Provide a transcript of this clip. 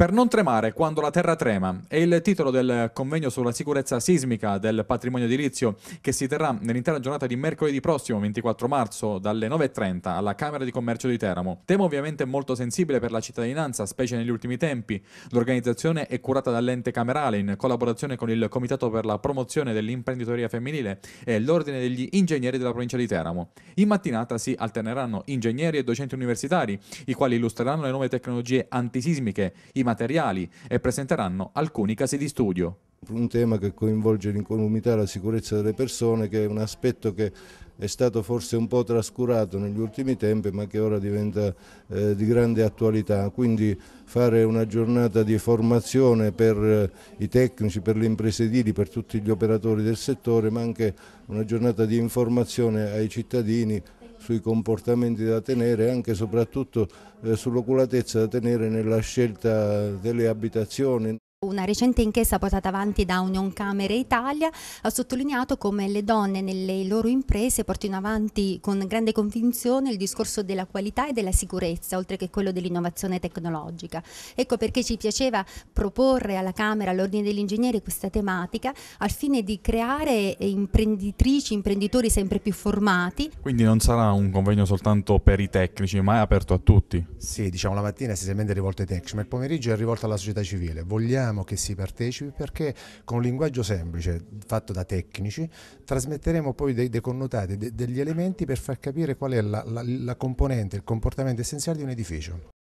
Per non tremare quando la terra trema è il titolo del convegno sulla sicurezza sismica del patrimonio edilizio che si terrà nell'intera giornata di mercoledì prossimo 24 marzo dalle 9.30 alla Camera di Commercio di Teramo. Tema ovviamente molto sensibile per la cittadinanza, specie negli ultimi tempi. L'organizzazione è curata dall'ente camerale in collaborazione con il Comitato per la promozione dell'imprenditoria femminile e l'Ordine degli ingegneri della provincia di Teramo. In mattinata si alterneranno ingegneri e docenti universitari, i quali illustreranno le nuove tecnologie antisismiche, i materiali e presenteranno alcuni casi di studio. Un tema che coinvolge l'incolumità e la sicurezza delle persone, che è un aspetto che è stato forse un po' trascurato negli ultimi tempi ma che ora diventa eh, di grande attualità. Quindi fare una giornata di formazione per eh, i tecnici, per le imprese edili, per tutti gli operatori del settore, ma anche una giornata di informazione ai cittadini sui comportamenti da tenere e anche e soprattutto eh, sull'oculatezza da tenere nella scelta delle abitazioni. Una recente inchiesta portata avanti da Union Camere Italia ha sottolineato come le donne nelle loro imprese portino avanti con grande convinzione il discorso della qualità e della sicurezza, oltre che quello dell'innovazione tecnologica. Ecco perché ci piaceva proporre alla Camera, all'Ordine degli Ingegneri, questa tematica al fine di creare imprenditrici, imprenditori sempre più formati. Quindi non sarà un convegno soltanto per i tecnici, ma è aperto a tutti? Sì, diciamo la mattina è essenzialmente rivolto ai tecnici, ma il pomeriggio è rivolto alla società civile. Vogliamo vogliamo che si partecipi perché con un linguaggio semplice fatto da tecnici trasmetteremo poi dei, dei connotati, de, degli elementi per far capire qual è la, la, la componente, il comportamento essenziale di un edificio.